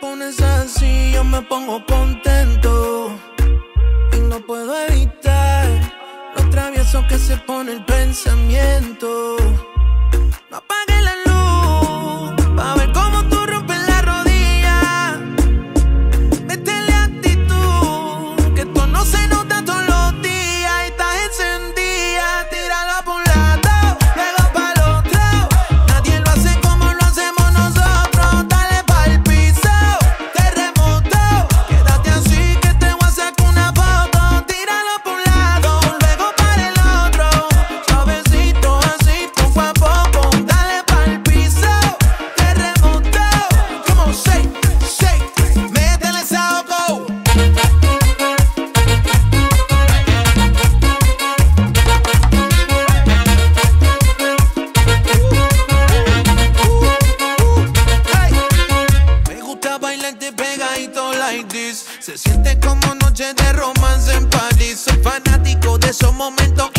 pones así, yo me pongo contento. Y no puedo evitar lo travieso que se pone el pensamiento. tenerte pegadito like this. Se siente como noche de romance en París. Soy fanático de esos momentos